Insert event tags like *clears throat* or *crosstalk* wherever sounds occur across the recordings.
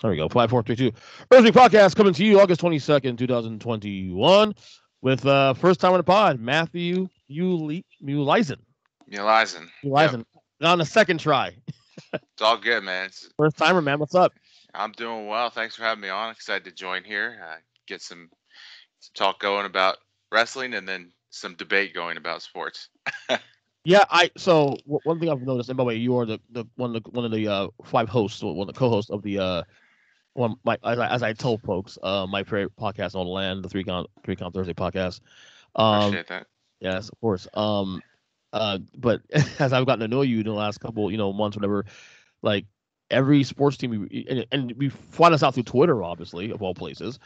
There we go. Five, four, three, two. Earnestly podcast coming to you August twenty second, two thousand twenty one, with uh first time on the pod, Matthew Muehliesen. Muehliesen. Muehliesen. Yep. On the second try. *laughs* it's all good, man. It's, first timer, man. What's up? I'm doing well. Thanks for having me on. Excited to join here. Uh, get some some talk going about wrestling, and then some debate going about sports. *laughs* Yeah, I so one thing I've noticed, and by the way, you are the, the one of the one of the uh, five hosts, one of the co-hosts of the uh, one my as I, as I told folks, uh, my favorite podcast on the land, the three count three count Thursday podcast. Um, Appreciate that. Yes, of course. Um, uh, but *laughs* as I've gotten to know you in the last couple, you know, months, whatever, like every sports team, we, and, and we find us out through Twitter, obviously, of all places.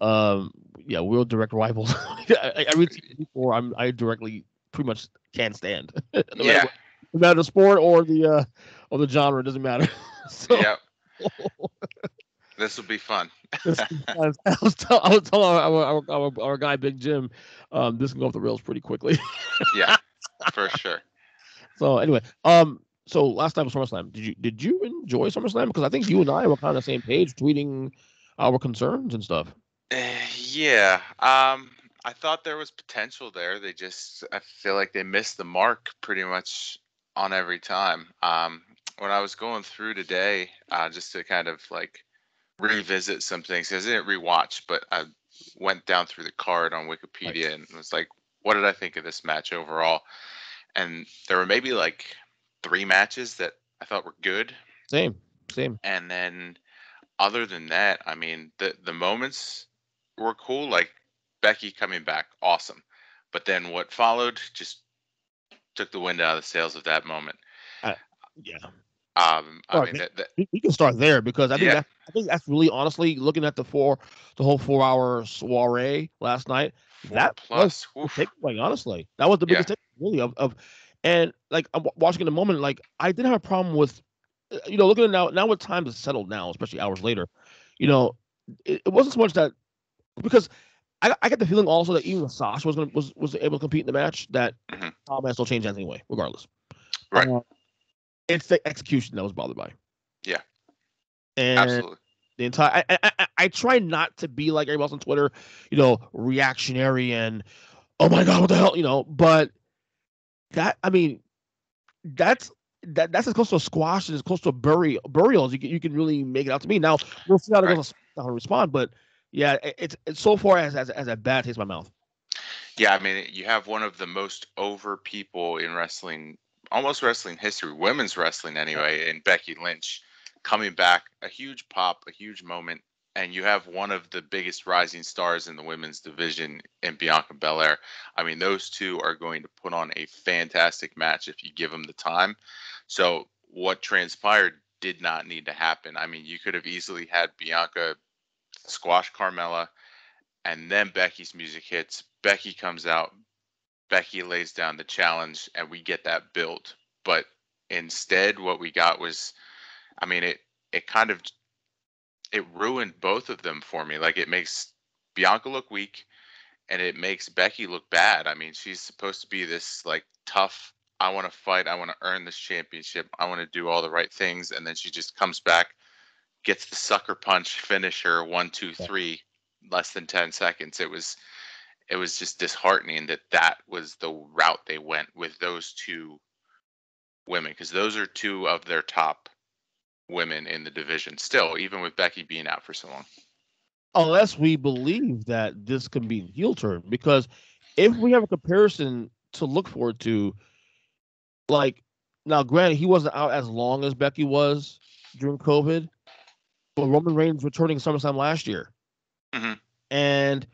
Um, yeah, we're direct rivals. every team before I'm I directly pretty much can't stand. *laughs* no yeah. Matter, no matter the sport or the uh or the genre, it doesn't matter. *laughs* so, yeah. This will be fun. *laughs* I was, tell, I was telling our, our, our, our, guy Big Jim, um, this can go off the rails pretty quickly. *laughs* yeah, for sure. So anyway, um, so last time was SummerSlam. Did you did you enjoy SummerSlam? Because I think you and I were kind of the same page, tweeting our concerns and stuff. Uh, yeah. Um, I thought there was potential there. They just I feel like they missed the mark pretty much on every time. Um, when I was going through today, uh, just to kind of like revisit some things, because I didn't rewatch, but I went down through the card on Wikipedia and was like, what did I think of this match overall? And there were maybe like three matches that I thought were good. Same, same. And then other than that, I mean, the the moments were cool. Like Becky coming back, awesome. But then what followed just took the wind out of the sails of that moment. Uh, yeah. Um, I mean, that, that, we can start there because I think yeah. that, I think that's really honestly looking at the four, the whole four hour soiree last night. Four that plus, was the takeaway. Honestly, that was the biggest yeah. takeaway really of, of, and like I'm watching in the moment. Like I didn't have a problem with, uh, you know, looking at now now with time has settled now, especially hours later. You know, it, it wasn't so much that because I, I get the feeling also that even if Sasha was gonna, was was able to compete in the match, that mm-hmm. Tom has still change anything anyway, regardless. Right. Uh, it's the execution that was bothered by. Yeah. And Absolutely. The entire I, I, I, I try not to be like everybody else on Twitter, you know, reactionary and oh my god, what the hell, you know. But that I mean, that's that that's as close to a squash and as close to a bury burial as you can you can really make it out to me. Now we'll see how they're right. gonna respond, but yeah, it's it's so far as as, as a bad taste in my mouth. Yeah, I mean, you have one of the most over people in wrestling, almost wrestling history, women's wrestling anyway, in Becky Lynch coming back, a huge pop, a huge moment, and you have one of the biggest rising stars in the women's division in Bianca Belair. I mean, those two are going to put on a fantastic match if you give them the time. So, what transpired did not need to happen. I mean, you could have easily had Bianca squash Carmella, and then Becky's music hits. Becky comes out. Becky lays down the challenge, and we get that built. But instead, what we got was, I mean, it it kind of it ruined both of them for me. Like it makes Bianca look weak, and it makes Becky look bad. I mean, she's supposed to be this like tough. I want to fight. I want to earn this championship. I want to do all the right things, and then she just comes back gets the sucker punch finisher one two three less than 10 seconds it was it was just disheartening that that was the route they went with those two women because those are two of their top women in the division still even with becky being out for so long unless we believe that this can be heel turn because if we have a comparison to look forward to like now granted he wasn't out as long as becky was during covid but Roman Reigns returning SummerSlam last year. Mm-hmm. And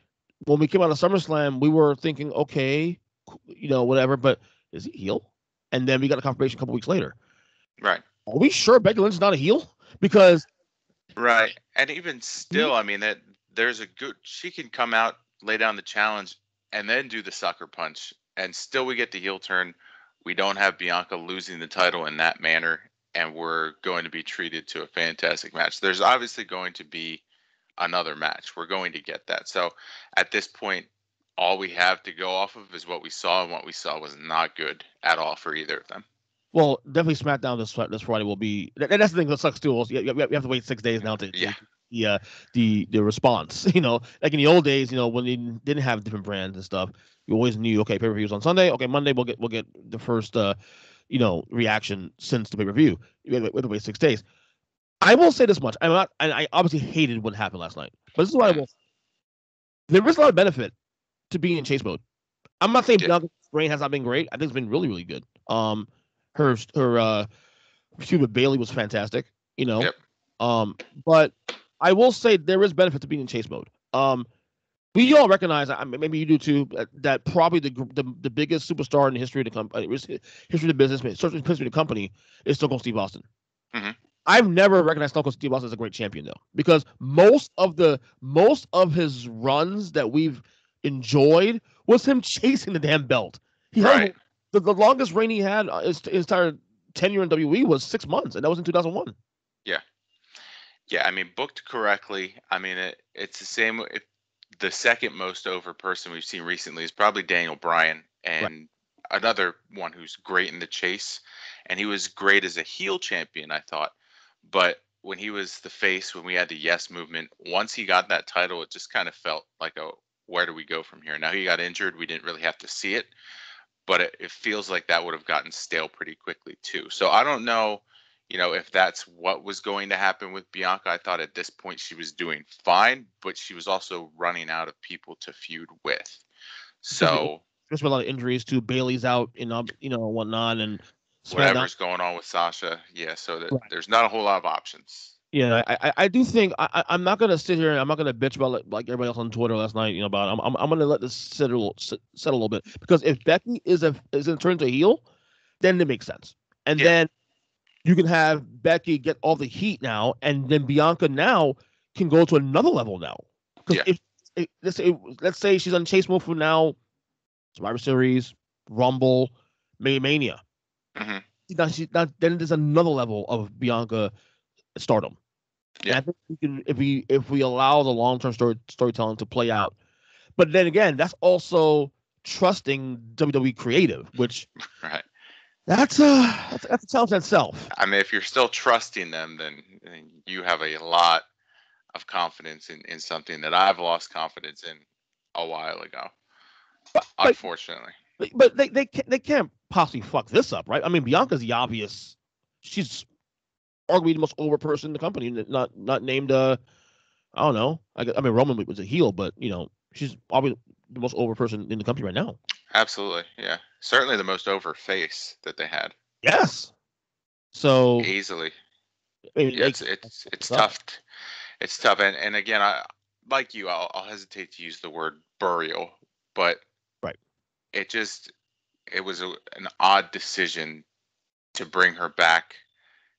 when we came out of SummerSlam, we were thinking, okay, you know, whatever, but is he heel? And then we got a confirmation a couple weeks later. Right. Are we sure Becky Lynch is not a heel? Because Right. And even still, I mean that there's a good she can come out, lay down the challenge, and then do the sucker punch. And still we get the heel turn. We don't have Bianca losing the title in that manner and we're going to be treated to a fantastic match. There's obviously going to be another match. We're going to get that. So at this point, all we have to go off of is what we saw, and what we saw was not good at all for either of them. Well, definitely SmackDown this this Friday will be. And that's the thing that sucks too. You, you, have to wait six days now to, yeah. the uh, the the response. *laughs* You know, like in the old days, you know, when they didn't have different brands and stuff, you always knew okay, pay per views on Sunday. Okay, Monday we'll get we'll get the first uh, you know, reaction since the pay per view. We have to wait six days. I will say this much. I'm not, and I obviously hated what happened last night, but this is what I will. There is a lot of benefit to being in chase mode. I'm not saying yeah. Bianca's reign has not been great. I think it's been really, really good. Um, her her uh feud with Bayley was fantastic, you know. Yep. Um, but I will say there is benefit to being in chase mode. Um, we all recognize, I mean, maybe you do too, that probably the the, the biggest superstar in the history of the company, uh, history of the business, certainly history of the company, is Stone Cold Steve Austin. Mm-hmm. I've never recognized Stone Cold Steve Austin as a great champion though, because most of the most of his runs that we've enjoyed was him *laughs* chasing the damn belt. He right. had the, the longest reign he had uh, his, his entire tenure in WWE was six months, and that was in 2001. Yeah, yeah. I mean, booked correctly. I mean, it, it's the same. If the second most over person we've seen recently is probably Daniel Bryan, and right. another one who's great in the chase, and he was great as a heel champion. I thought, but when he was the face, when we had the Yes movement, once he got that title, it just kind of felt like a where do we go from here? Now he got injured, we didn't really have to see it, but it, it feels like that would have gotten stale pretty quickly too. So I don't know, you know, if that's what was going to happen with Bianca. I thought at this point she was doing fine, but she was also running out of people to feud with. So there's a lot of injuries too. Bayley's out, you um, know, you know, whatnot, and whatever's going on with Sasha. Yeah, so that right. there's not a whole lot of options. Yeah, I, I do think I, I'm not gonna sit here and I'm not gonna bitch about it like everybody else on Twitter last night. You know about it. I'm, I'm, I'm gonna let this settle settle a little bit because if Becky is a is in turn to heel, then it makes sense, and yeah. then you can have Becky get all the heat now, and then Bianca now can go to another level now. Because yeah. if, if, let's say let's say she's on chase mode for now, Survivor Series, Rumble, May Mania. Mm-hmm. Now she now, then there's another level of Bianca stardom. Yeah. And I think we can if we if we allow the long term story storytelling to play out. But then again, that's also trusting WWE creative, which *laughs* right. That's a that's, that's a challenge itself. I mean, if you're still trusting them, then, then you have a lot of confidence in, in something that I've lost confidence in a while ago. But, unfortunately. But, but they they can't, they can't possibly fuck this up, right? I mean, Bianca's the obvious. She's arguably the most over person in the company, not not named. Uh, I don't know. I, I mean, Roman was a heel, but you know, she's probably the most over person in the company right now. Absolutely, yeah. Certainly the most over face that they had. Yes. So easily. I mean, yeah, it's it's it's tough. It's tough, and and again, I like you. I'll, I'll hesitate to use the word burial, but right. It just it was a, an odd decision to bring her back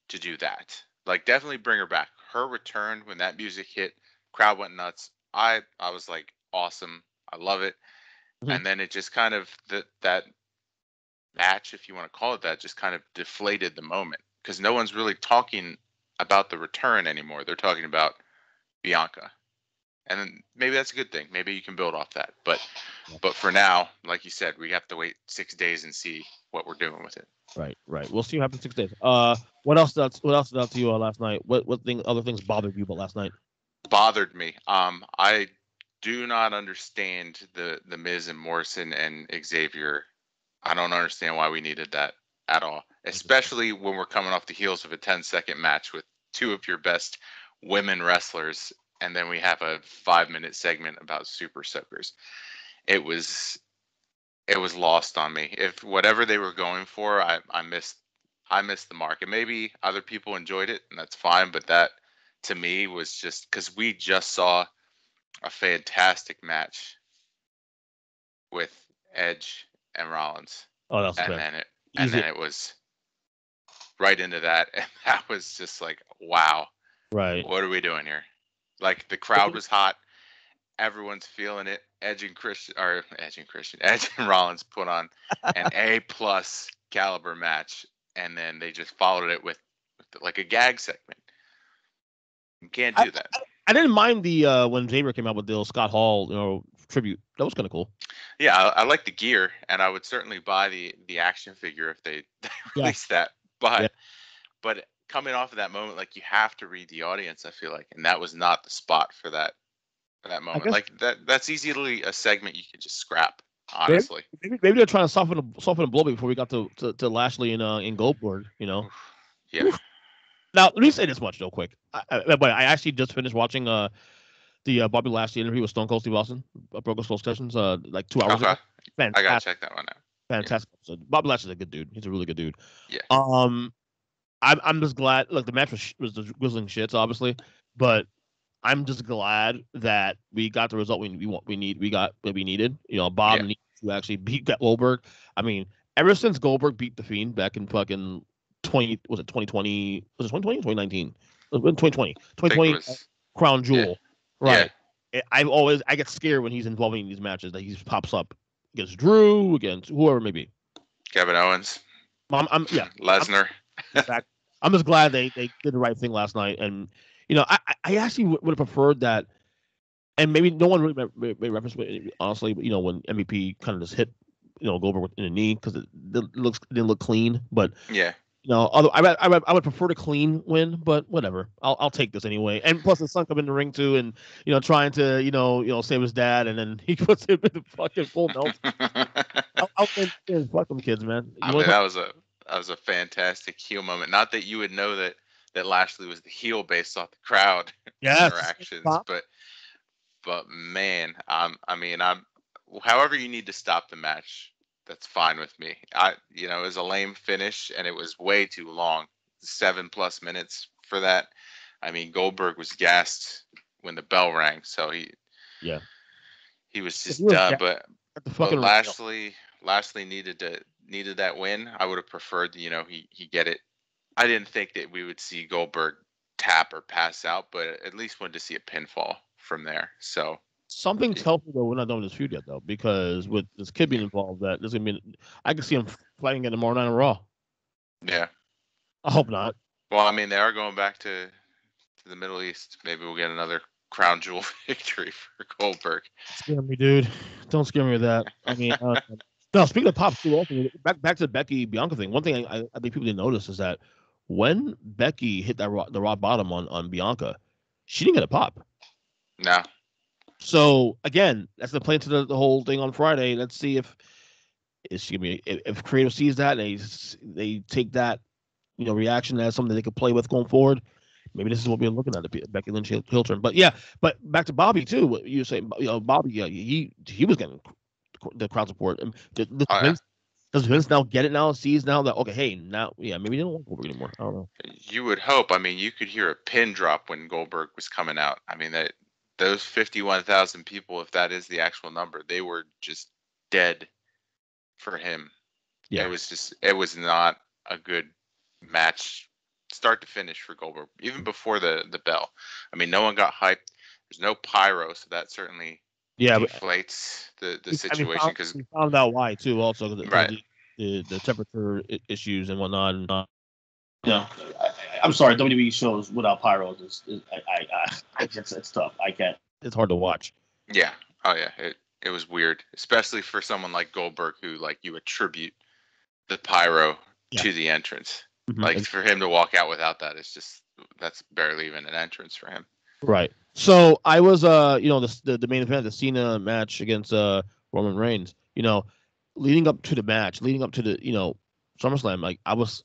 to do that. Like definitely bring her back. Her return when that music hit, crowd went nuts. I I was like awesome. I love it. Mm-hmm. And then it just kind of that that match, if you want to call it that, just kind of deflated the moment because no one's really talking about the return anymore. They're talking about Bianca. And maybe that's a good thing. Maybe you can build off that. But but for now, like you said, we have to wait six days and see what we're doing with it. Right, right. We'll see what happens six days. Uh, what else? That's what else stood to you uh, last night? What what thing? Other things bothered you about last night? Bothered me. Um, I do not understand the the Miz and Morrison and Xavier. I don't understand why we needed that at all, especially when we're coming off the heels of a 10 second match with two of your best women wrestlers, and then we have a five minute segment about super soakers. It was it was lost on me. If whatever they were going for, I, I missed I missed the mark. And maybe other people enjoyed it, and that's fine. But that to me was just because we just saw a fantastic match with Edge and Rollins. Oh, that's and then it and then it was right into that, *laughs* and that was just like, wow, right? What are we doing here? Like the crowd *laughs* was hot everyone's feeling it. Edge and Christian, or Edge and Christian, *laughs* Edge and Rollins put on an A plus caliber match, and then they just followed it with, with like a gag segment. You can't do I, that. I, I, didn't mind the uh when Xavier came out with the Scott Hall, you know, tribute. That was kind of cool. Yeah, I, I, like the gear, and I would certainly buy the the action figure if they, *laughs* they release yeah. that. But yeah. but coming off of that moment, like you have to read the audience. I feel like, and that was not the spot for that for that moment. Like that that's easily a segment you could just scrap. Honestly, maybe, maybe they're trying to soften the, soften the blow before we got to, to, to Lashley and uh in Goldberg. You know. Yeah. Now let me say this much real quick. I, I, but I actually just finished watching uh the uh, Bobby Lashley interview with Stone Cold Steve Austin, uh, Broken Skull Sessions, uh, like two hours okay. ago. Fantastic. I gotta check that one out. Fantastic. Yeah. So Bobby Lashley's a good dude. He's a really good dude. Yeah. Um, I'm I'm just glad. Look, the match was was the whistling shits, obviously, but I'm just glad that we got the result we we want we need we got what we needed. You know, Bob yeah. to actually beat Goldberg. I mean, ever since Goldberg beat the Fiend back in fucking twenty was it twenty twenty was it twenty twenty twenty nineteen? 2020 2020 crown jewel yeah. right yeah. i've always i get scared when he's involving in these matches that he pops up against drew against whoever maybe kevin owens i'm, I'm yeah lesnar I'm, I'm, just glad they they did the right thing last night and you know i i actually would have preferred that and maybe no one really made, made reference honestly but you know when mvp kind of just hit you know Goldberg in the knee because it, it, looks it didn't look clean. But yeah, you know, although I, I, I would prefer to clean win, but whatever. I'll I'll take this anyway. And plus, his son come in the ring too, and you know, trying to you know you know save his dad, and then *laughs* he puts him in the fucking full melt. *laughs* I'll, I'll fuck them kids, man. You I mean, that was a that was a fantastic heel moment. Not that you would know that that Lashley was the heel based off the crowd *laughs* yes. interactions, but but man, um, I mean, I'm however you need to stop the match that's fine with me. I you know, it was a lame finish and it was way too long. Seven plus minutes for that. I mean, Goldberg was gassed when the bell rang, so he yeah he was just done. But, but Lashley Lashley needed to needed that win. I would have preferred you know he he get it. I didn't think that we would see Goldberg tap or pass out, but at least wanted to see a pinfall from there. So Something tells me though we're not done with this feud yet though, because with this kid being involved, that there's gonna be I can see him fighting again tomorrow night in Raw. Yeah. I hope not. Well, I mean, they are going back to to the Middle East. Maybe we'll get another crown jewel *laughs* victory for Goldberg. Scare me, dude. Don't scare me with that. I mean, uh, no. Speaking of pop, too, also back back to the Becky Bianca thing. One thing I, I think people didn't notice is that when Becky hit that rock, the rock bottom on on Bianca, she didn't get a pop. No. So again, that's the plan to the, the whole thing on Friday. Let's see if is she gonna be if, if creative sees that and they they take that you know reaction as something they could play with going forward. Maybe this is what we're looking at at Becky Lynch heel turn. But yeah, but back to Bobby too. What you say, you know, Bobby, yeah, he he was getting the crowd support. And the, the oh, Vince, yeah. Does Vince now get it now? Sees now that okay, hey, now yeah, maybe they don't want Goldberg anymore. I don't know. You would hope. I mean, you could hear a pin drop when Goldberg was coming out. I mean that those 51,000 people, if that is the actual number, they were just dead for him. Yeah. It was just, it was not a good match start to finish for Goldberg, even before the, the bell. I mean, no one got hyped. There's no pyro, so that certainly yeah deflates the, the situation because i we found out why too also the, right. the, the, the temperature issues and whatnot and uh, yeah I'm sorry, WWE shows without pyros is, is I, I, I, it's, it's tough. I can't. It's hard to watch. Yeah. Oh yeah. It it was weird, especially for someone like Goldberg, who like you attribute the pyro yeah. to the entrance. Mm-hmm. Like for him to walk out without that, it's just that's barely even an entrance for him. Right. So I was, uh, you know, the the, the main event, the Cena match against uh Roman Reigns. You know, leading up to the match, leading up to the, you know, SummerSlam, like I was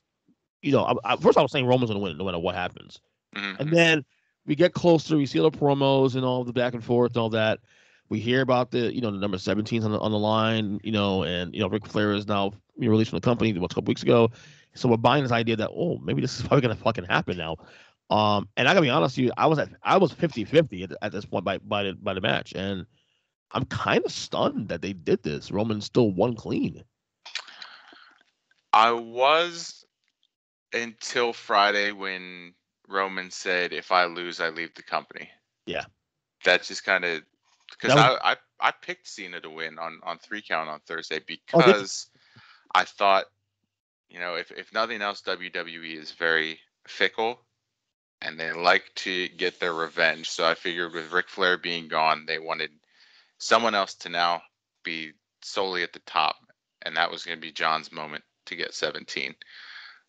you know, I, I, first I was saying Roman's gonna win no matter what happens, mm-hmm. and then we get closer, we see all the promos and all the back and forth and all that. We hear about the, you know, the number 17 on the on the line, you know, and you know, Ric Flair is now released from the company a couple weeks ago. So we're buying this idea that oh, maybe this is *laughs* probably gonna fucking happen now. Um, and I gotta be honest with you, I was at I was 50-50 at, at this point by by the by the match, and I'm kind of stunned that they did this. Roman still won clean. I was until Friday when Roman said, "If I lose, I leave the company." Yeah, that's just kind of because was... I, I I picked Cena to win on on three count on Thursday oh, because oh, I thought, you know, if if nothing else, WWE is very fickle and they like to get their revenge. So I figured with Ric Flair being gone, they wanted someone else to now be solely at the top, and that was going to be John's moment to get 17.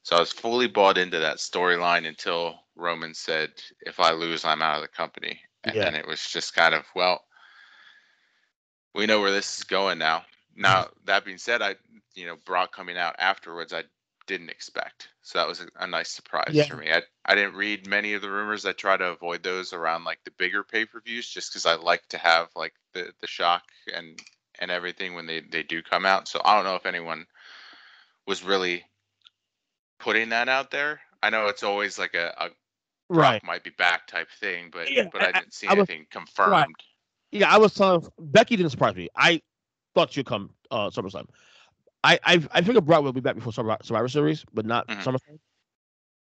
So I was fully bought into that storyline until Roman said, "If I lose, I'm out of the company," and yeah. then it was just kind of well, we know where this is going now. Now that being said, I you know Brock coming out afterwards, I didn't expect. So that was a, nice surprise yeah. for me. I, I didn't read many of the rumors. I try to avoid those around like the bigger pay per views just because I like to have like the, the shock and and everything when they, they do come out. So I don't know if anyone was really putting that out there. I know it's always like a, a right might be back type thing, but yeah, but I, didn't see I, anything confirmed. Right. Yeah, I was telling Becky didn't surprise me. I thought she'd come uh SummerSlam. I I I figured Brock will be back before Survivor Series, but not mm-hmm. SummerSlam.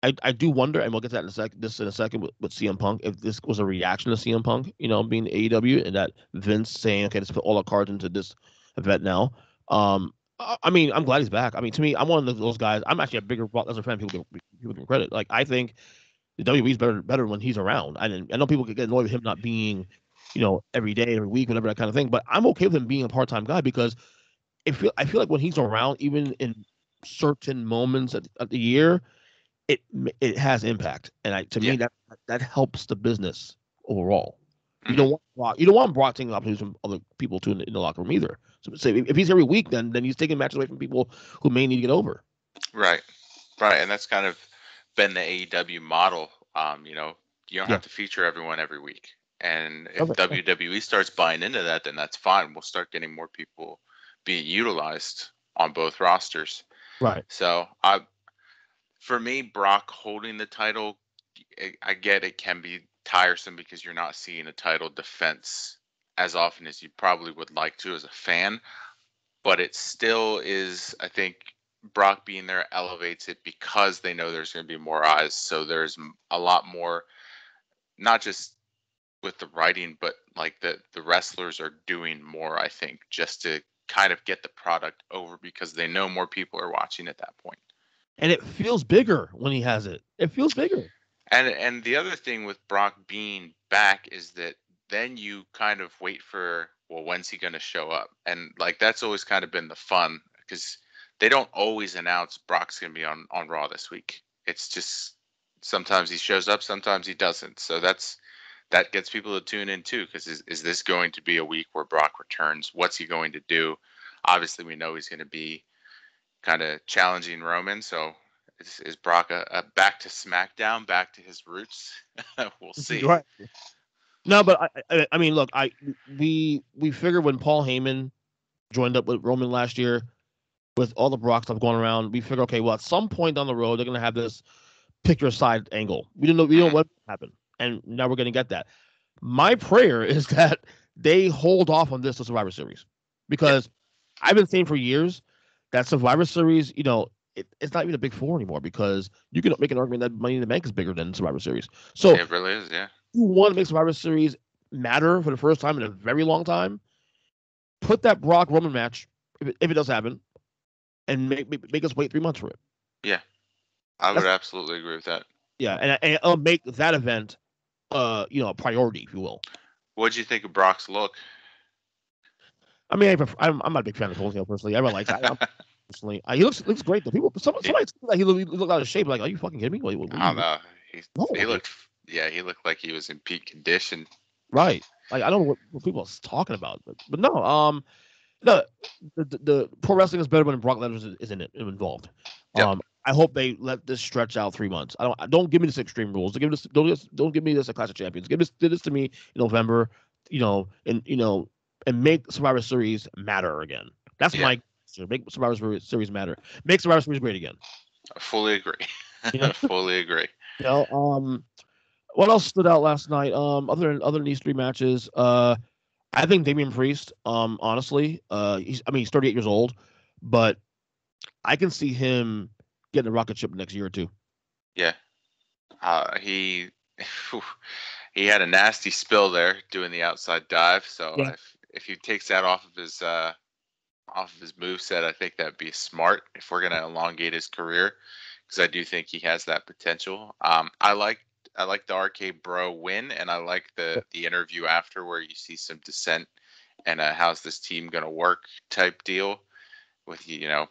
I, I do wonder, and we'll get to that in a second. This in a second with, with CM Punk. If this was a reaction to CM Punk, you know, being AEW, and that Vince saying, "Okay, let's put all our cards into this event now." Um, I mean, I'm glad he's back. I mean, to me, I'm one of those guys. I'm actually a bigger Brock Lesnar fan. People give people give credit. Like, I think the WWE's better better when he's around. I I know people get annoyed with him not being, you know, every day, every week, whatever that kind of thing. But I'm okay with him being a part time guy because it feel I feel like when he's around, even in certain moments of, of the year, it it has impact, and I, to yeah. me that that helps the business overall. Mm-hmm. You don't want you don't want Brock taking opportunities from other people too in the, in the locker room either. So, so if, if he's every week, then then he's taking matches away from people who may need to get over. Right, right, and that's kind of been the AEW model. Um, you know, you don't yeah. have to feature everyone every week, and if okay. WWE starts buying into that, then that's fine. We'll start getting more people being utilized on both rosters. Right. So I, for me, Brock holding the title, I get it can be tiresome because you're not seeing a title defense as often as you probably would like to as a fan. But it still is, I think, Brock being there elevates it because they know there's going to be more eyes. So there's a lot more, not just with the writing, but like the the wrestlers are doing more. I think just to kind of get the product over because they know more people are watching at that point. And it feels bigger when he has it. It feels bigger. And and the other thing with Brock being back is that then you kind of wait for well when's he going to show up? And like that's always kind of been the fun because they don't always announce Brock's going to be on on Raw this week. It's just sometimes he shows up, sometimes he doesn't. So that's that gets people to tune in too because is, is this going to be a week where brock returns? What's he going to do? Obviously we know he's going to be kind of challenging roman so is, is brock a, a, back to smackdown back to his roots? *laughs* We'll *laughs* see. Right. *laughs* no but I, I, I mean look i we we figured when paul heyman joined up with roman last year with all the brock stuff going around we figured okay well at some point down the road they're going to have this pick your side angle. We didn't know we don't know mm-hmm. what happened and now we're going to get that. My prayer *laughs* is that they hold off on this to Survivor Series because I've been saying for years that Survivor Series, you know, it, it's not even a big four anymore because you can make an argument that Money in the Bank is bigger than Survivor Series. So it really is, yeah. You want to make Survivor Series matter for the first time in a very long time. Put that Brock Roman match, if it, if it does happen, and make, make, make us wait three months for it. Yeah, I would absolutely agree with that. Yeah, and, and it'll make that event uh, you know, a priority, if you will. What'd you think of Brock's look? I mean, I am I'm not a big fan of Wholesale personally. Everyone likes it. personally. Uh, he looks looks great though. People, some, somebody like he looked, he looked out of shape. Like, are you fucking kidding me? What, what, I don't know. He, no, he looked, yeah, he looked like he was in peak condition. Right. Like I don't know what, what people are talking about, but, but no. Um, the, the the pro wrestling is better when Brock Lesnar is, is in it involved. Yep. Um, I hope they let this stretch out three months. I don't don't give me this extreme rules. Don't give this don't just don't give me this a clash of champions. Give this this to me in November. You know, and you know, and make Survivor Series matter again. That's yeah. my make Survivor Series matter. Make Survivor Series great again. I fully agree. Yeah. *laughs* fully agree. You know, um, what else stood out last night? Um, other than other than these three matches, uh, I think Damian Priest. Um, honestly, uh, he's I mean he's 38 years old, but I can see him getting a rocket ship next year or two. Yeah, uh, he *laughs* he had a nasty spill there doing the outside dive. So yeah. if if he takes that off of his uh, off of his move set, I think that'd be smart if we're gonna elongate his career because I do think he has that potential. Um, I like I like the RK Bro win, and I like the the interview after where you see some dissent and a how's this team going to work type deal with you know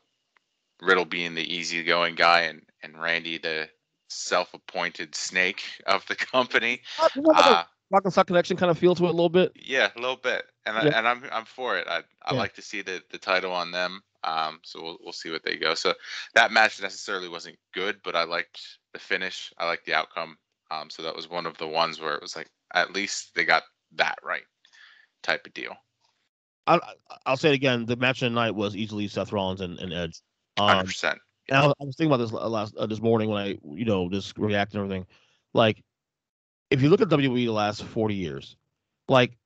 Riddle being the easygoing guy and and Randy the self-appointed snake *laughs* of the company. Uh, Rock and Sock connection kind of feel to it a little bit. Yeah, a little bit, and yeah. I, and I'm I'm for it. I I yeah. like to see the the title on them. Um, so we'll we'll see what they go. So that match necessarily wasn't good, but I liked the finish. I liked the outcome. Um, so that was one of the ones where it was like at least they got that right, type of deal. I'll, I'll say it again. The match of the night was easily Seth Rollins and, and Edge. Hundred um, percent. And I was, I was, thinking about this last uh, this morning when I you know just react and everything. Like, if you look at WWE the last forty years, like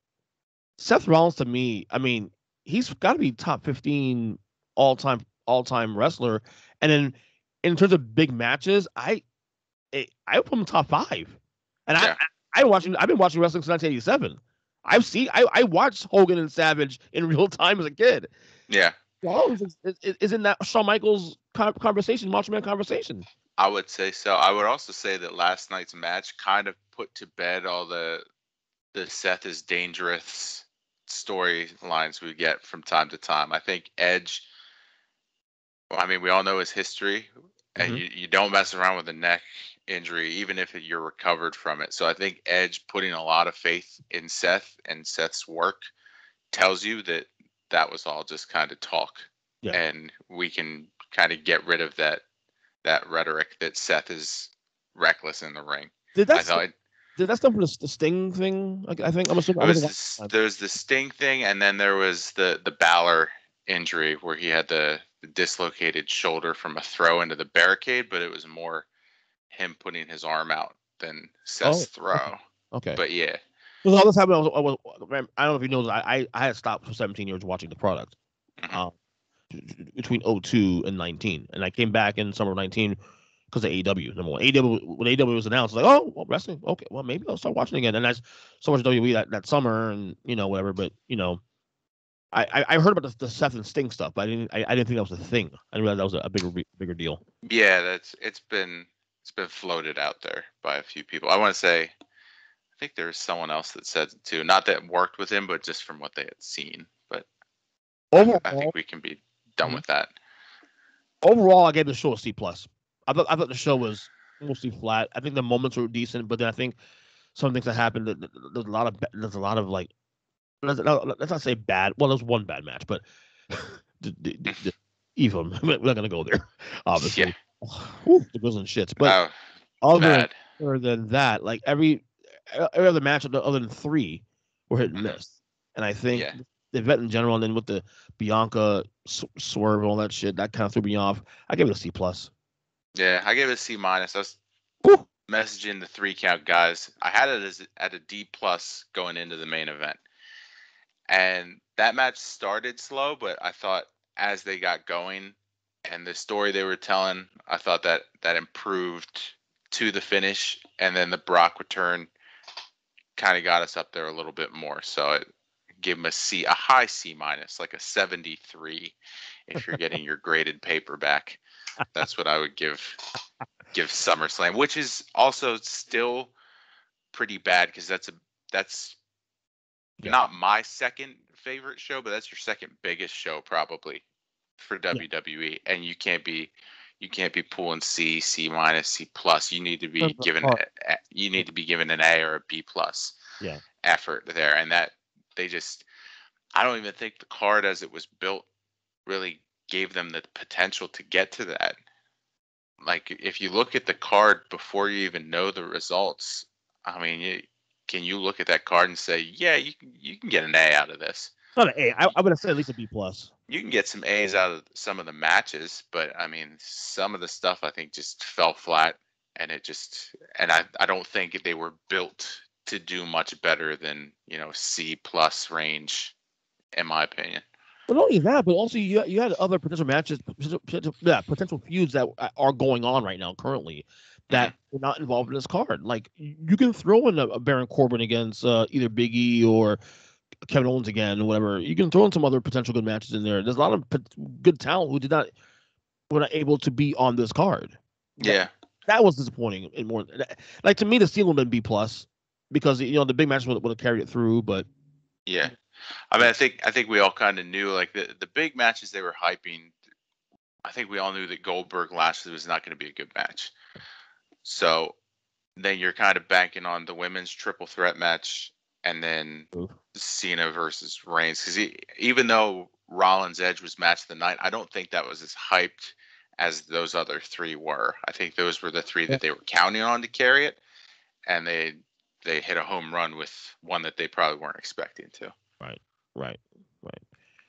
Seth Rollins to me, I mean, he's got to be top fifteen all time all time wrestler. And then in terms of big matches, I I put him top five. And yeah. I I watching I've been watching wrestling since 1987. I've seen I I watched Hogan and Savage in *laughs* real time as a kid. Yeah. Well, isn't that Shawn Michaels conversation, Macho Man conversation? I would say so. I would also say that last night's match kind of put to bed all the the Seth is dangerous storylines we get from time to time. I think Edge. I mean, we all know his history, and mm-hmm. you, you don't mess around with a neck injury, even if you're recovered from it. So I think Edge putting a lot of faith in Seth and Seth's work tells you that that was all just kind of talk, yeah. and we can kind of get rid of that that rhetoric that Seth is reckless in the ring. Did that? Thought, did that stuff with the Sting thing? I think I'm assuming. Was the, there was the Sting thing, and then there was the the Balor injury where he had the, the dislocated shoulder from a throw into the barricade, but it was more him putting his arm out than Seth's oh, throw. Okay. But yeah. Because all this happened, I, was, I, was, I don't know if you know, I, I, had stopped for 17 years watching the product mm-hmm. um, between 02 and 19. And I came back in summer of 19 because of AEW. Number one, AEW, when AEW was announced, I was like, oh, well, wrestling. Okay, well, maybe I'll start watching again. And I so much WWE that, that summer and, you know, whatever. But, you know, I, I heard about the, the Seth and Sting stuff, but I didn't I, I didn't think that was a thing. I didn't realize that was a, a bigger bigger deal. Yeah, that's it's been it's been floated out there by a few people. I want to say, I think there was someone else that said it too. Not that worked with him, but just from what they had seen. But overall, I think we can be done mm-hmm. with that. Overall, I gave the show a C plus. I thought I thought the show was mostly flat. I think the moments were decent, but then I think some things that happened. There's a lot of there's a lot of like let's, let's not say bad. Well, there's one bad match, but *laughs* even *laughs* we're not gonna go there, *laughs* obviously. Yeah. Whew, the Grizzlies shits. But oh, other, other than that, like every every other match other than three were hit and mm-hmm. miss. And I think yeah. the event in general, and then with the Bianca swerve, and all that shit, that kind of threw me off. I gave it a C plus. Yeah, I gave it a C minus. I was messaging the three count guys. I had it as at a D plus going into the main event, and that match started slow, but I thought as they got going, and the story they were telling, I thought that that improved to the finish, and then the Brock return kind of got us up there a little bit more. So I give him a C, a high C minus, like a 73, if you're getting your graded paperback. That's what I would give give SummerSlam, which is also still pretty bad because that's a that's yeah. not my second favorite show, but that's your second biggest show probably for WWE, yeah. and you can't be you can't be pulling C, C minus, C plus. You need to be given a, you need to be given an A or a B plus. Yeah. Effort there, and that they just I don't even think the card as it was built really gave them the potential to get to that. Like if you look at the card before you even know the results, I mean, you, can you look at that card and say, yeah, you you can get an A out of this? Not an A. I, I would say at least a B plus you can get some A's out of some of the matches, but I mean, some of the stuff I think just fell flat, and it just and I I don't think they were built to do much better than you know C plus range, in my opinion. But not only that, but also you you had other potential matches, potential, yeah, potential feuds that are going on right now currently that mm-hmm. are not involved in this card. Like you can throw in a, a Baron Corbin against uh, either Biggie or Kevin Owens again, or whatever. You can throw in some other potential good matches in there. There's a lot of good talent who did not were not able to be on this card. Yeah, that, that was disappointing. And more like to me, the steal would have been B plus because you know the big matches would, would have carried it through, but Yeah, I mean, I think I think we all kind of knew like the the big matches they were hyping. I think we all knew that Goldberg Lashley was not going to be a good match. So then you're kind of banking on the women's triple threat match and then Ooh. Cena versus Reigns. Because even though Rollins Edge was match of the night, I don't think that was as hyped as those other three were. I think those were the three that they were counting on to carry it, and they they hit a home run with one that they probably weren't expecting to. Right, right, right.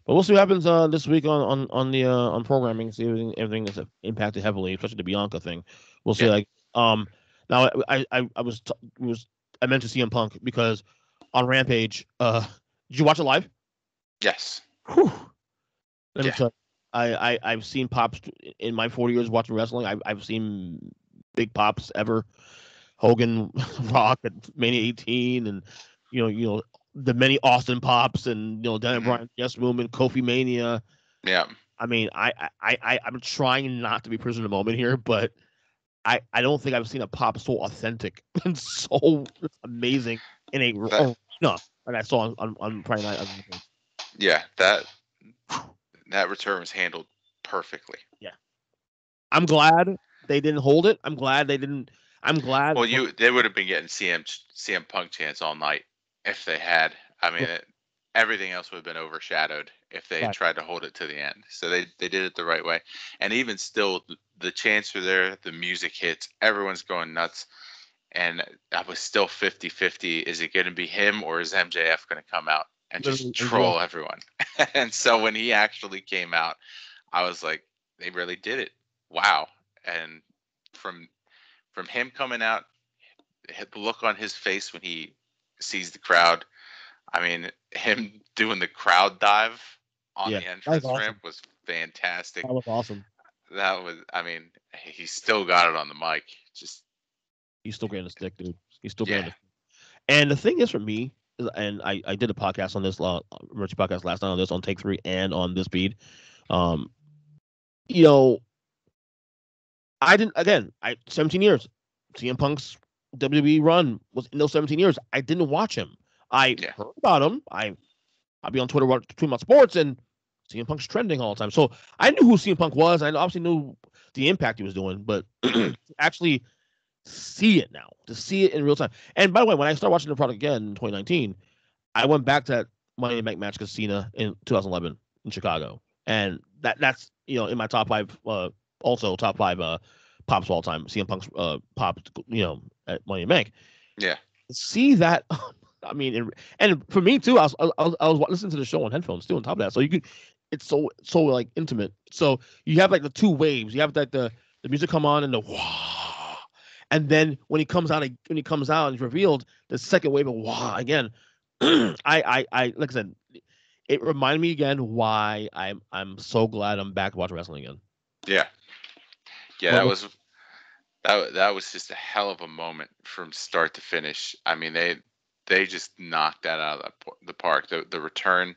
But we'll see what happens uh, this week on on on the uh, on programming. See everything everything is impacted heavily, especially the Bianca thing. We'll see. Yeah. Like um, now I I I was t- was I meant to CM Punk because on Rampage, uh, did you watch it live? Yes. Whew. Let me tell you, I, I I've seen pops in my 40 years watching wrestling. I've I've seen big pops ever. Hogan, *laughs* Rock at Mania 18, and you know you know the many Austin pops and you know Daniel mm-hmm. Bryan, Yes Woman, Kofi Mania. Yeah. I mean, I I I I'm trying not to be prisoner of the moment here, but I I don't think I've seen a pop so authentic *laughs* and so amazing in a that, no, and I saw on on, on Friday night. Yeah, that that return was handled perfectly. Yeah, I'm glad they didn't hold it. I'm glad they didn't. I'm glad. Well, you they would have been getting CM CM Punk chance all night if they had. I mean, yeah. it, everything else would have been overshadowed if they right. tried to hold it to the end. So they they did it the right way. And even still, the chants are there. The music hits. Everyone's going nuts. And I was still 50-50. Is it going to be him or is MJF going to come out and just troll everyone? *laughs* and so when he actually came out, I was like, they really did it. Wow. And from from him coming out, the look on his face when he sees the crowd. I mean, him *laughs* doing the crowd dive on yeah, the entrance awesome. ramp was fantastic. That was awesome. That was, I mean, he still got it on the mic. Just he's still getting the stick, dude. He's still getting. Yeah. And the thing is, for me, and I, I did a podcast on this uh, emergency podcast last night on this on Take Three and on this beat. Um, you know, I didn't again. I 17 years. CM Punk's WWE run was in those 17 years. I didn't watch him. I yeah. heard about him. I I'd be on Twitter tweeting about sports and CM Punk's trending all the time. So I knew who CM Punk was. I obviously knew the impact he was doing, but *clears throat* actually see it now, to see it in real time. And by the way, when I started watching the product again in 2019, I went back to that Money in the Bank match against Cena in 2011 in Chicago, and that that's you know in my top five, uh, also top five uh, pops of all time. CM Punk's uh, pop, you know, at Money in the Bank. Yeah. See that. *laughs* I mean, and, and for me too, I was, I was I was listening to the show on headphones too. On top of that, so you could, it's so so like intimate. So you have like the two waves. You have like the the music come on and the wow, and then when he comes out, when he comes out and he's revealed, the second wave of wow again. *clears throat* I I I like I said, it reminded me again why I'm I'm so glad I'm back to watch wrestling again. Yeah, yeah, that was that that was just a hell of a moment from start to finish. I mean, they they just knocked that out of the, the park. The the return,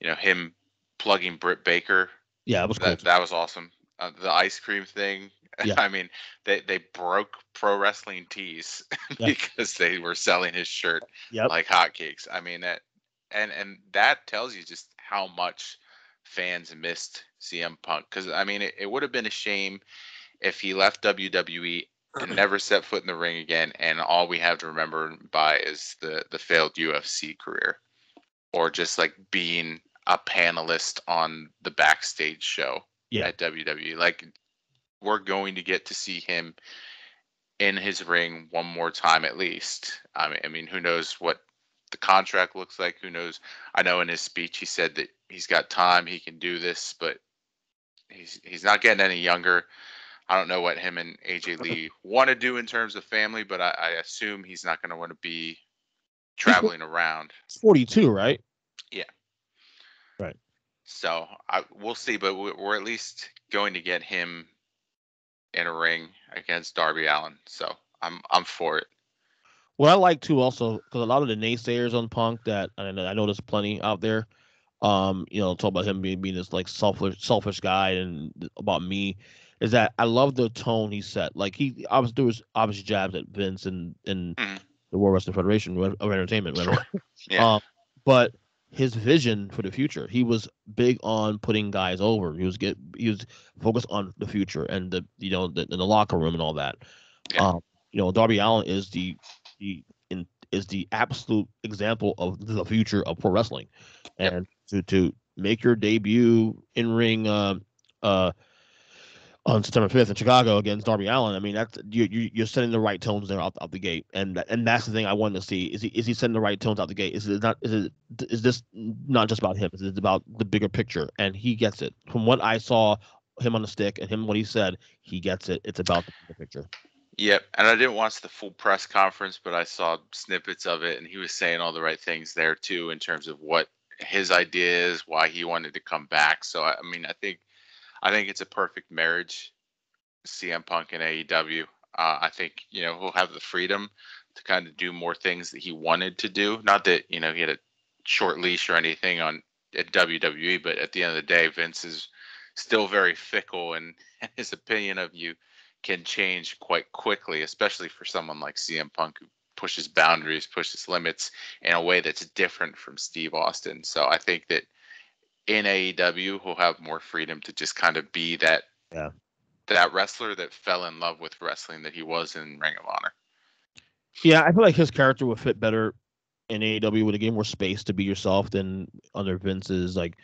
you know, him plugging Britt Baker. Yeah, was that, cool. that was awesome. Uh, the ice cream thing. Yeah. *laughs* I mean, they they broke pro wrestling tees *laughs* because they were selling his shirt yep. like hotcakes. I mean that, and and that tells you just how much fans missed CM Punk. Because I mean, it, it would have been a shame if he left WWE and *clears throat* never set foot in the ring again, and all we have to remember by is the the failed UFC career, or just like being a panelist on the backstage show yeah. at WWE. Like we're going to get to see him in his ring one more time at least. I mean, I mean, who knows what the contract looks like? Who knows? I know in his speech he said that he's got time, he can do this, but he's he's not getting any younger. I don't know what him and AJ *laughs* Lee want to do in terms of family, but I, I assume he's not going to want to be traveling around. 42, right? Yeah. Right. So I, we'll see, but we're at least going to get him in a ring against Darby Allin. So I'm I'm for it. What I like too, also, because a lot of the naysayers on Punk that and I know there's plenty out there. Um, you know, talk about him being being this like selfish selfish guy and about me is that I love the tone he set. Like he obviously there was obviously jabs at Vince and and mm. the World Wrestling Federation of Entertainment, whatever. Sure. *laughs* Yeah. Um, but his vision for the future. He was big on putting guys over. He was get he was focused on the future and the you know the, the locker room and all that. Yeah. Um, you know, Darby Allin is the the in, is the absolute example of the future of pro wrestling, and yep. to to make your debut in ring. Uh, uh, on September 5th in Chicago against Darby Allin. I mean, that's you, you you're setting the right tones there out, out the gate, and and that's the thing I wanted to see. Is he is he setting the right tones out the gate? Is it not? Is it is this not just about him? Is it about the bigger picture? And he gets it. From what I saw him on the stick and him what he said, he gets it. It's about the picture. Yep, and I didn't watch the full press conference, but I saw snippets of it, and he was saying all the right things there too in terms of what his idea is, why he wanted to come back. So I mean, I think I think it's a perfect marriage, CM Punk and AEW. Uh, I think you know he'll have the freedom to kind of do more things that he wanted to do. Not that you know he had a short leash or anything on at WWE, but at the end of the day, Vince is still very fickle, and *laughs* his opinion of you can change quite quickly, especially for someone like CM Punk who pushes boundaries, pushes limits in a way that's different from Steve Austin. So I think that in AEW he'll have more freedom to just kind of be that yeah. that wrestler that fell in love with wrestling that he was in Ring of Honor. Yeah, I feel like his character would fit better in AEW with a game more space to be yourself than under Vince's like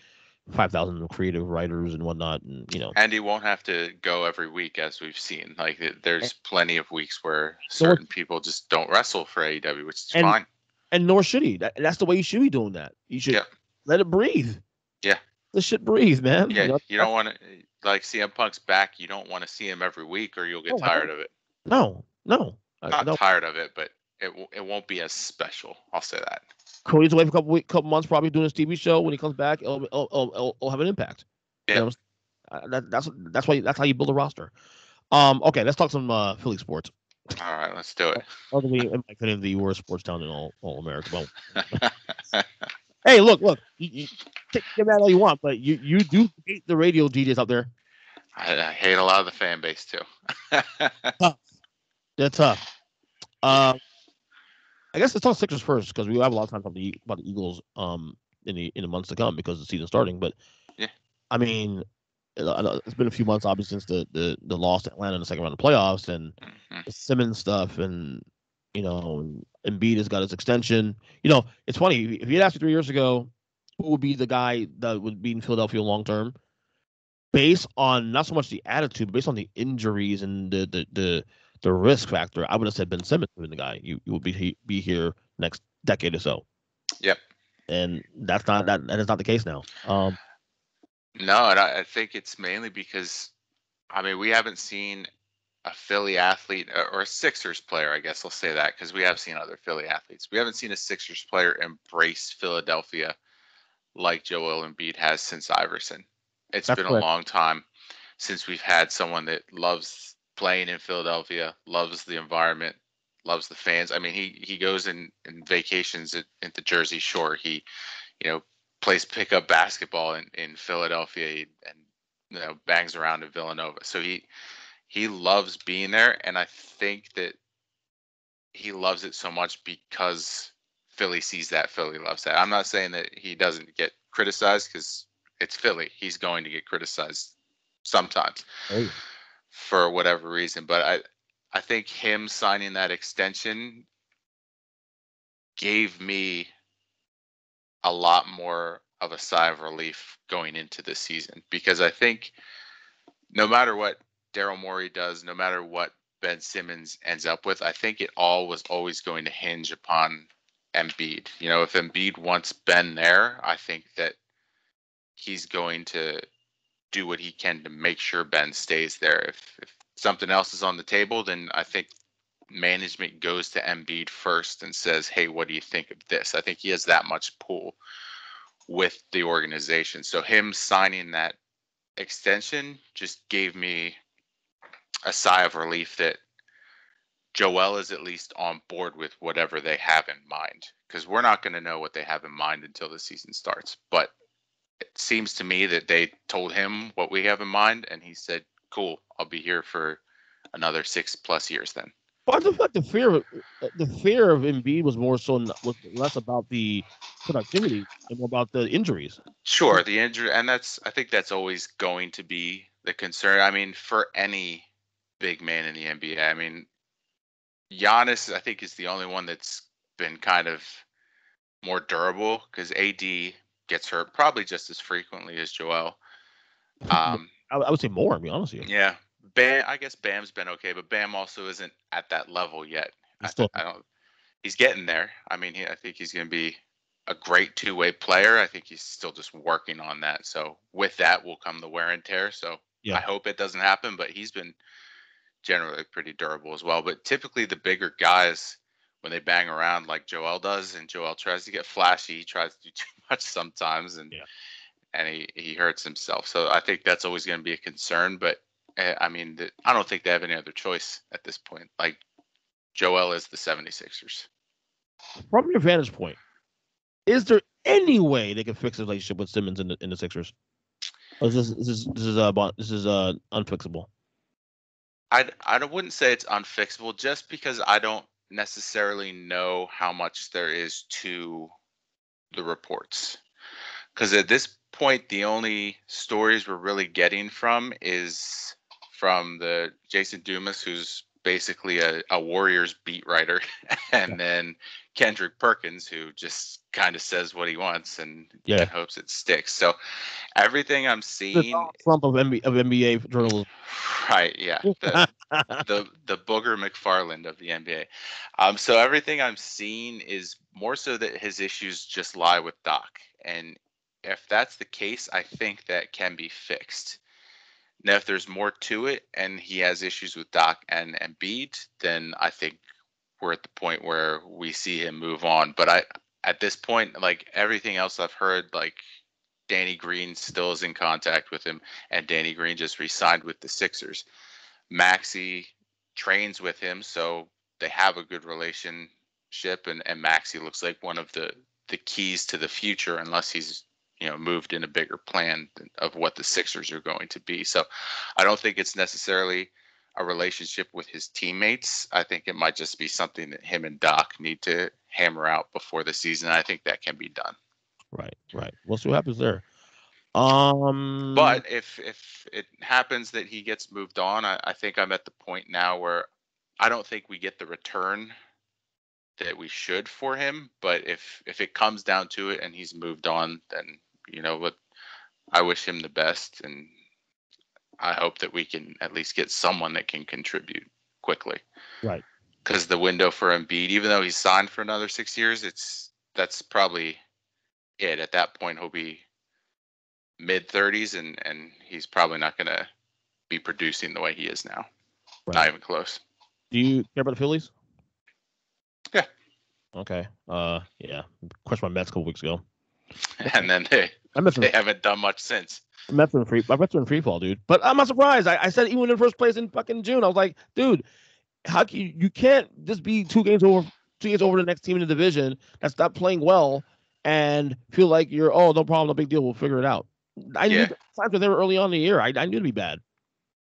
five thousand creative writers and whatnot, and you know. And he won't have to go every week, as we've seen. Like there's plenty of weeks where certain people just don't wrestle for AEW, which is and, fine. And nor should he. That, that's the way you should be doing that. You should yeah. let it breathe. Yeah. The shit breathe, man. Yeah, you, know? you don't want to like CM Punk's back. You don't want to see him every week, or you'll get no, tired of it. No, no, i not tired of it, but it it won't be as special. I'll say that. Cody's away for a couple week, couple months, probably doing his TV show. When he comes back, it'll, it'll, it'll, it'll have an impact. Yeah, you know, that, that's that's why that's how you build a roster. Um, okay, let's talk some uh, Philly sports. All right, let's do it. *laughs* Other than in the worst sports town in all, all America. Well, *laughs* *laughs* hey, look, look, you, get mad all you want, but you you do hate the radio DJs out there. I, I hate a lot of the fan base too. *laughs* tough. They're tough. Um, I guess let's talk Sixers first because we have a lot of time about the about the Eagles um in the in the months to come because the season's starting. But yeah, I mean, it's been a few months obviously since the the, the loss to Atlanta in the second round of playoffs and mm-hmm. the Simmons stuff and you know Embiid has got his extension. You know, it's funny if you had asked me three years ago who would be the guy that would be in Philadelphia long term, based on not so much the attitude, but based on the injuries and the the the the risk factor, I would have said Ben Simmons would be the guy. You you will be be here next decade or so. Yep. And that's not that that is not the case now. Um, no, and I, I think it's mainly because, I mean, we haven't seen a Philly athlete uh, or a Sixers player, I guess I'll say that because we have seen other Philly athletes. We haven't seen a Sixers player embrace Philadelphia like Joel Embiid has since Iverson. It's That's been a long time since we've had someone that loves playing in Philadelphia, loves the environment, loves the fans. I mean, he he goes in, in vacations at, at the Jersey Shore. He, you know, plays pickup basketball in, in Philadelphia and you know bangs around in Villanova. So he he loves being there, and I think that he loves it so much because Philly sees that. Philly loves that. I'm not saying that he doesn't get criticized because it's Philly. He's going to get criticized sometimes oh. for whatever reason. But I, I think him signing that extension gave me a lot more of a sigh of relief going into the season because I think no matter what Daryl Morey does, no matter what Ben Simmons ends up with, I think it all was always going to hinge upon Embiid. You know, if Embiid wants Ben there, I think that he's going to do what he can to make sure Ben stays there. If, if something else is on the table, then I think management goes to Embiid first and says, "Hey, what do you think of this?" I think he has that much pull with the organization. So him signing that extension just gave me a sigh of relief that Joel is at least on board with whatever they have in mind because we're not going to know what they have in mind until the season starts. But it seems to me that they told him what we have in mind and he said, "Cool, I'll be here for another 6 plus years then." But I feel like the fear of the fear of Embiid was more so was less about the productivity and more about the injuries. Sure, the injury, and that's I think that's always going to be the concern. I mean, for any big man in the NBA, I mean, Giannis, I think is the only one that's been kind of more durable because AD gets hurt probably just as frequently as Joel. Um, I, would say more. To be honest with you. Yeah, Bam, I guess Bam's been okay, but Bam also isn't at that level yet. I, still, I, don't. He's getting there. I mean, he, I think he's going to be a great two-way player. I think he's still just working on that. So with that will come the wear and tear. So yeah. I hope it doesn't happen. But he's been generally pretty durable as well. But typically the bigger guys, when they bang around like Joel does, and Joel tries to get flashy, he tries to do *laughs* too much sometimes, and yeah. and he he hurts himself. So I think that's always going to be a concern. But Eh, I mean, the, I don't think they have any other choice at this point. Like, Joel is the 76ers. From your vantage point, is there any way they can fix the relationship with Simmons in the in the Sixers? Or is this this is this is uh this is uh unfixable? I I wouldn't say it's unfixable just because I don't necessarily know how much there is to the reports. Because at this point, the only stories we're really getting from is from the Jason Dumas, who's basically a, a Warriors beat writer, *laughs* and then Kendrick Perkins, who just kind of says what he wants and, yeah. hopes it sticks. So everything I'm seeing, the Trump of, NBA, of NBA journalism, *sighs* right? Yeah, the, the the Booger McFarland of the NBA. Um, so everything I'm seeing is more so that his issues just lie with Doc, and if that's the case, I think that can be fixed. Now, if there's more to it and he has issues with Doc and and Embiid, then I think we're at the point where we see him move on. But I, at this point, like everything else I've heard, like Danny Green still is in contact with him, and Danny Green just re-signed with the Sixers. Maxey trains with him, so they have a good relationship, and and Maxey looks like one of the the keys to the future, unless he's you know moved in a bigger plan of what the Sixers are going to be. So I don't think it's necessarily a relationship with his teammates. I think it might just be something that him and Doc need to hammer out before the season. I think that can be done. Right, right. We'll see what happens there. Um, but if if it happens that he gets moved on, I, I think I'm at the point now where I don't think we get the return that we should for him. But if if it comes down to it and he's moved on, then you know what I wish him the best and I hope that we can at least get someone that can contribute quickly. Right. Because the window for Embiid, even though he's signed for another six years, it's that's probably it. At that point, he'll be mid thirties, and and he's probably not going to be producing the way he is now. Right. Not even close. Do you care about the Phillies? Yeah. Okay. Uh, yeah. Crushed my Mets a couple weeks ago. *laughs* and then they they haven't done much since. Mets in free. My Mets in free fall, dude. But I'm not surprised. I, I said even in first place in fucking June, I was like, dude, how can you, you can't just be two games over, two games over the next team in the division that's not playing well, and feel like you're oh no problem, no big deal, we'll figure it out. I yeah. knew times when they were early on in the year, I, I knew to be bad.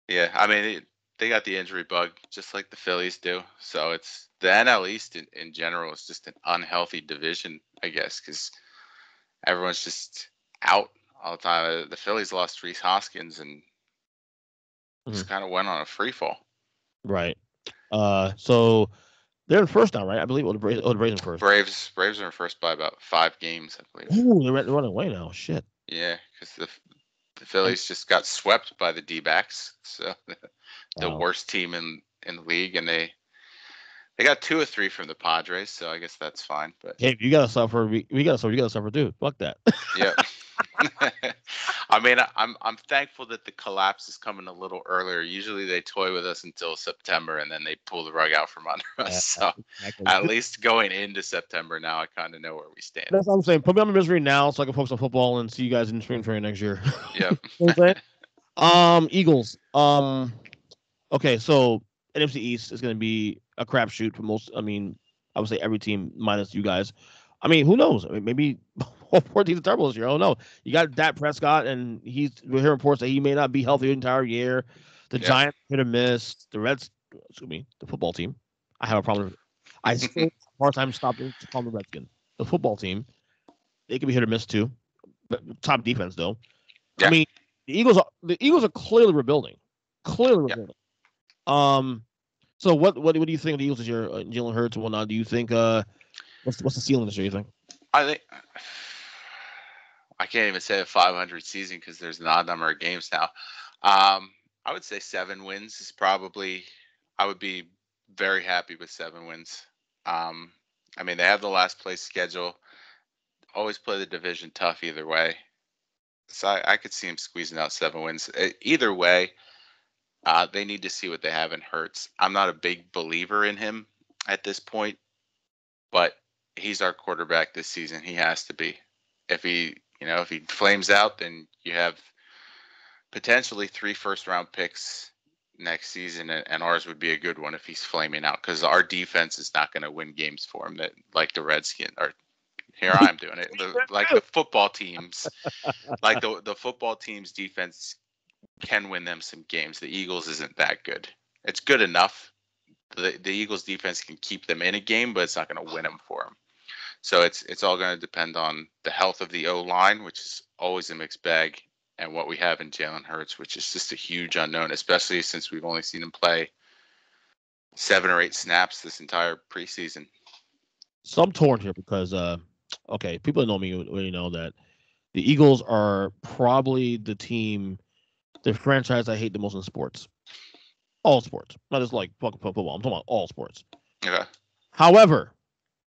Yeah, I mean it, they got the injury bug just like the Phillies do, so it's the NL East in, in general is just an unhealthy division, I guess, because everyone's just out all the time. The Phillies lost Rhys Hoskins and mm-hmm. just kind of went on a free fall. Right. Uh, so they're in first now, right? I believe. Oh, the Braves, oh, the Braves in first. Braves, Braves are in first by about five games, I believe. Ooh, they're running away now. Shit. Yeah, because the the Phillies just got swept by the D-backs, so *laughs* the wow. worst team in in the league, and they they got two or three from the Padres, so I guess that's fine. But hey, you gotta suffer. We, we gotta suffer. You gotta suffer too. Fuck that. yeah. *laughs* *laughs* I mean, I'm I'm thankful that the collapse is coming a little earlier. Usually they toy with us until September and then they pull the rug out from under us. so exactly. at least going into September now, I kind of know where we stand. That's what I'm saying. Put me on my misery now so I can focus on football and see you guys in spring training next year. Yeah. *laughs* um, Eagles. Um, okay, so NFC East is going to be a crapshoot for most. I mean, I would say every team minus you guys. I mean, who knows? I mean, maybe *laughs* all four teams are terrible this year. I don't know. You got Dak Prescott, and he's we're hearing reports that he may not be healthy the entire year. The yeah. Giants hit or miss. The Reds, excuse me, the football team I have a problem. I still have a hard time stopping calling the Redskins. The football team, they could be hit or miss too. But top defense though. Yeah. I mean, the Eagles are the Eagles are clearly rebuilding. Clearly rebuilding. Um, so what what what do you think of the Eagles this year? Uh, Jalen Hurts and whatnot. Do you think uh, what's what's the ceiling this year? You think? I think I can't even say a 500 season because there's an odd number of games now. Um, I would say seven wins is probably. I would be very happy with seven wins. Um, I mean, they have the last place schedule. Always play the division tough either way. So I, I could see them squeezing out seven wins. Either way, uh, they need to see what they have in Hurts. I'm not a big believer in him at this point, but he's our quarterback this season. He has to be. If he, you know, if he flames out, then you have potentially three first round picks next season, and ours would be a good one if he's flaming out because our defense is not going to win games for him that like the Redskins or here I'm doing it the, *laughs* like the football teams, like the the football team's defense can win them some games. The Eagles isn't that good. It's good enough. The the Eagles defense can keep them in a game, but it's not going to win them for them. So it's it's all going to depend on the health of the O line, which is always a mixed bag, and what we have in Jalen Hurts, which is just a huge unknown, especially since we've only seen him play seven or eight snaps this entire preseason. So I'm torn here because, uh, okay, people that know me already know that the Eagles are probably the team the franchise I hate the most in sports. All sports, not just like fucking football. I'm talking about all sports. Yeah. However,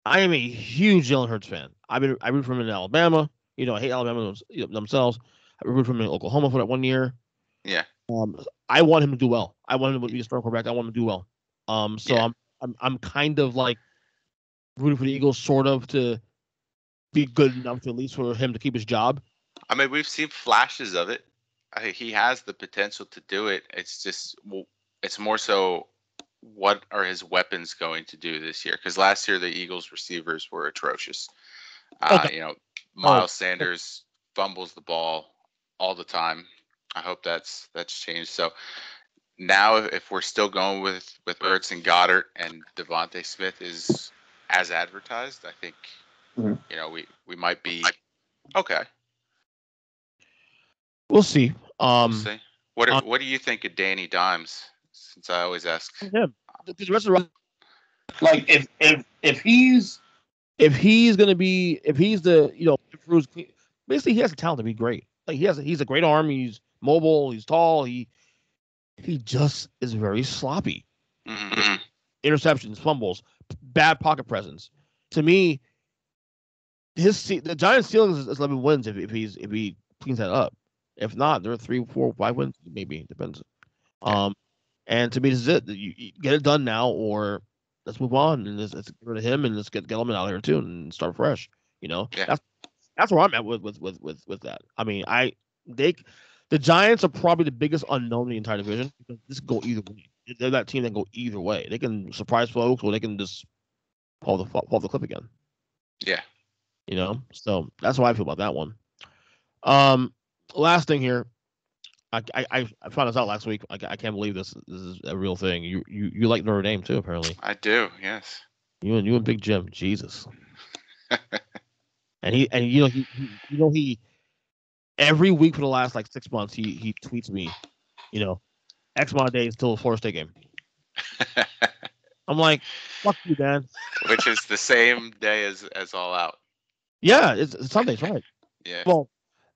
I am a huge Jalen Hurts fan. I've been I root for him in Alabama. You know, I hate Alabama themselves. I root for him in Oklahoma for that one year. Yeah. Um, I want him to do well. I want him to be a strong quarterback. I want him to do well. Um, so yeah. I'm I'm I'm kind of like rooting for the Eagles, sort of to be good enough to at least for him to keep his job. I mean, we've seen flashes of it he has the potential to do it. It's just it's more so what are his weapons going to do this year? Because last year the Eagles receivers were atrocious. Uh, okay. You know, Miles oh. Sanders fumbles the ball all the time. I hope that's that's changed. So now, if we're still going with with Ertz and Goedert and DeVonta Smith is as advertised, I think mm-hmm. you know we we might be okay. We'll see. Um, we'll see. What uh, What do you think of Danny Dimes? Since I always ask him, the rest of the like if if if he's if he's gonna be if he's the you know basically he has the talent to be great. Like he has he's a great arm. He's mobile. He's tall. He he just is very sloppy. Mm-hmm. Interceptions, fumbles, bad pocket presence. To me, his the Giants' ceiling is, is 11 wins if, if he's if he cleans that up. If not, there are three, four, five wins. Maybe depends. Um, and to me, this is it. You, you get it done now, or let's move on and let's, let's, get rid of him and let's get Gettleman out here too and start fresh. You know, yeah. that's that's where I'm at with with with with with that. I mean, I they the Giants are probably the biggest unknown in the entire division because this go either way. They're that team that go either way. They can surprise folks or they can just fall the fall the clip again. Yeah. You know, so that's how I feel about that one. Um, last thing here. I, I, I found this out last week. I, I can't believe this this is a real thing. You you you like Notre Dame too, apparently. I do. Yes. You and you and Big Jim, Jesus. *laughs* and he and you know he, he, you know he every week for the last like six months he he tweets me, you know, X amount of days till the Florida State game. *laughs* I'm like, fuck you, Dan. Which is the same day as as all out. Yeah, it's, it's Sunday's right. Yeah. Well,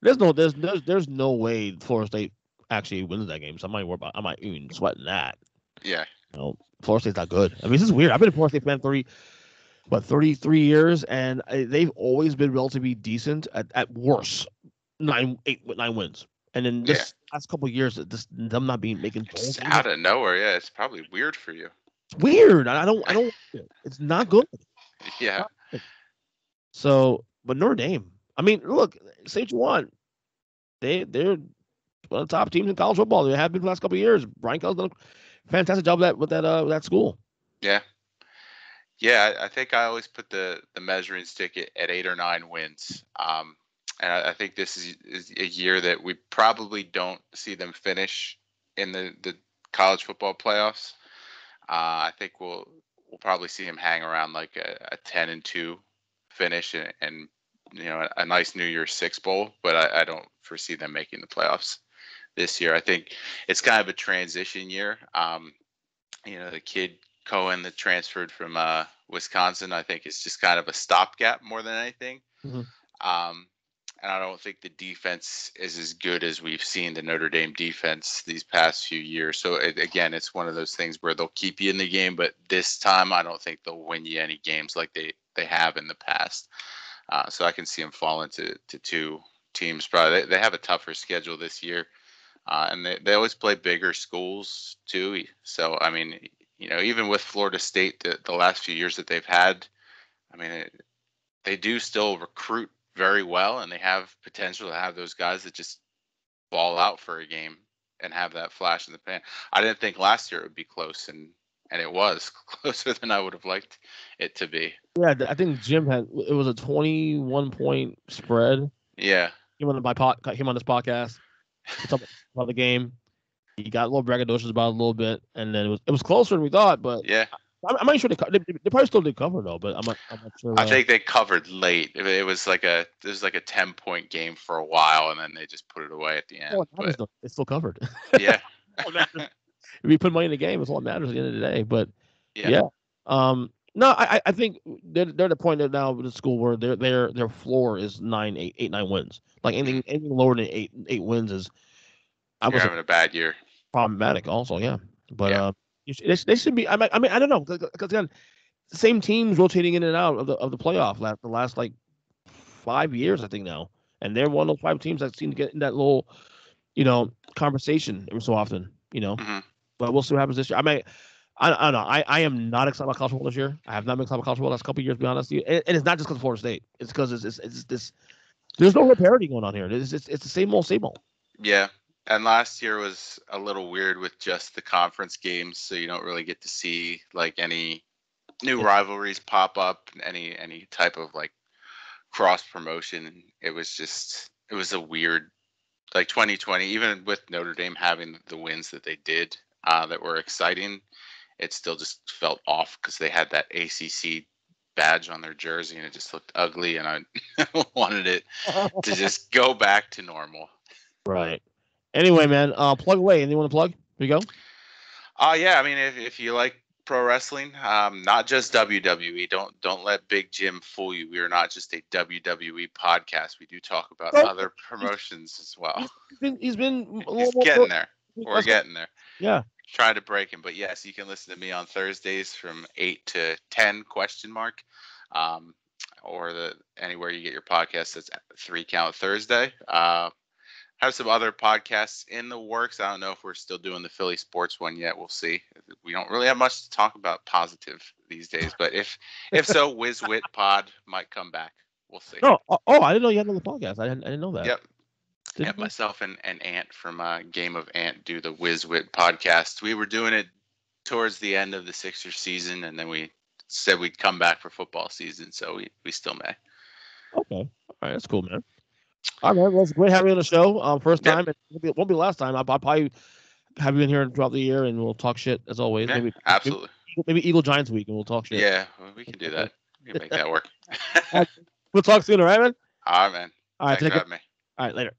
there's no there's there's there's no way Florida State actually wins that game. So I might worry about I might even sweating that. Yeah. You know, Florida State's not good. I mean, this is weird. I've been a Florida State fan three, what, 33 years, and they've always been relatively decent at, at worst. Nine, eight, nine wins. And then this yeah. last couple years, this them not being making it's out of nowhere. Yeah, it's probably weird for you. It's weird. I don't. I *laughs* don't. It's not good. Yeah. So, but Notre Dame. I mean, look, say what you want. They they're one of the top teams in college football. They have been for the last couple of years. Brian Kelly's done a fantastic job with that with that uh with that school. Yeah. Yeah, I think I always put the the measuring stick at, at eight or nine wins. Um, and I, think this is, is a year that we probably don't see them finish in the, the college football playoffs. Uh, I think we'll we'll probably see him hang around like a, a ten and two finish and, and you know a, a, nice New Year's Six bowl, but I, I, don't foresee them making the playoffs this year. I think it's kind of a transition year. Um, you know, the kid Coan that transferred from uh, Wisconsin, I think is just kind of a stopgap more than anything. Mm-hmm. Um, and I don't think the defense is as good as we've seen the Notre Dame defense these past few years. So it, again, it's one of those things where they'll keep you in the game, but this time I don't think they'll win you any games like they they have in the past. Uh, so I can see them fall into to two teams. Probably they, they have a tougher schedule this year, uh, and they, they always play bigger schools too. So I mean, you know, even with Florida State, the, the last few years that they've had, I mean, it, they do still recruit very well, and they have potential to have those guys that just ball out for a game and have that flash in the pan. I didn't think last year it would be close, and and it was *laughs* closer than I would have liked it to be. Yeah, I think Jim had it was a 21 point spread. Yeah, came on my pod, came on this podcast *laughs* about the game. He got a little braggadocious about it a little bit, and then it was it was closer than we thought. But yeah, I'm, I'm not sure they, they, they probably still did cover though, but I'm not, I'm not sure. I uh, think they covered late. It was like a it was like a ten point game for a while, and then they just put it away at the end. Oh, but, still, it's still covered. Yeah. *laughs* if you put money in the game, it's all that matters at the end of the day. But yeah, yeah. um, no, I I think they're they're the point that now with the school where their their their floor is nine eight eight nine wins. Like anything mm-hmm. anything lower than eight eight wins is. I was having a bad year. Problematic, also, yeah. But yeah. uh, they, they should be. I mean, I mean, I don't know because again, same teams rotating in and out of the of the playoff last the last like five years, I think now, and they're one of those five teams that seem to get in that little, you know, conversation every so often. You know, mm-hmm. But we'll see what happens this year. I mean. I, I don't know. I, I am not excited about college football this year. I have not been excited about college football the last couple years, to be honest with you. And, and it's not just because of Florida State. It's because it's, it's, it's this. There's no parity going on here. It's, it's, it's the same old, same old. Yeah, and last year was a little weird with just the conference games, so you don't really get to see like any new rivalries pop up, any any type of like cross promotion. It was just it was a weird like 2020, even with Notre Dame having the wins that they did uh, that were exciting, it still just felt off because they had that ACC badge on their jersey and it just looked ugly, and I *laughs* wanted it *laughs* to just go back to normal. Right. Anyway, man, uh, plug away. Anyone to plug? Here you go. Uh yeah, I mean, if, if you like pro wrestling, um, not just WWE. Don't don't let Big Jim fool you. We are not just a WWE podcast. We do talk about oh, other promotions as well. He's been he's been he's getting there. We're getting there. Yeah. Trying to break him, but yes, you can listen to me on Thursdays from eight to ten question mark, um, or the anywhere you get your podcast. That's three count Thursday. Uh, have some other podcasts in the works. I don't know if we're still doing the Philly sports one yet. We'll see. We don't really have much to talk about positive these days, but if if so, *laughs* Whiz Wit Pod might come back. We'll see. Oh, oh, I didn't know you had another podcast. I didn't, I didn't know that. Yep. Didn't yep, myself and, and Ant from uh, Game of Ant do the Whiz Wit podcast. We were doing it towards the end of the Sixers season, and then we said we'd come back for football season, so we, we still may. Okay. All right. That's cool, man. All right, well, it's great having you on the show. Um, first time, it won't be, it won't be last time. I'll, I'll, probably have you in here throughout the year, and we'll talk shit as always. Yeah, maybe absolutely. Maybe, maybe, Eagle Giants week, and we'll talk shit. Yeah, we can do that. We can make that work. *laughs* we'll talk soon, all right, man. All right, man. All right, Thanks take it. Me. All right, later.